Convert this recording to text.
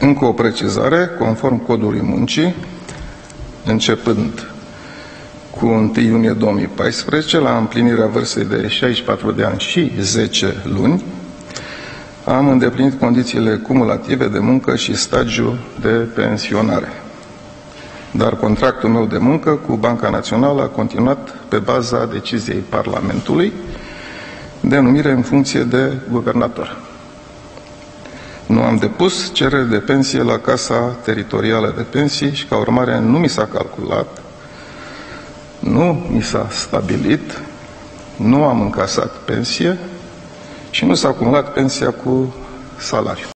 Încă o precizare, conform codului muncii, începând cu 1 iunie 2014, la împlinirea vârstei de 64 de ani și 10 luni, am îndeplinit condițiile cumulative de muncă și stagiu de pensionare. Dar contractul meu de muncă cu Banca Națională a continuat pe baza deciziei Parlamentului de numire în funcție de guvernator. Nu am depus cerere de pensie la Casa Teritorială de Pensii și ca urmare nu mi s-a calculat, nu mi s-a stabilit, nu am încasat pensie și nu s-a acumulat pensia cu salariu.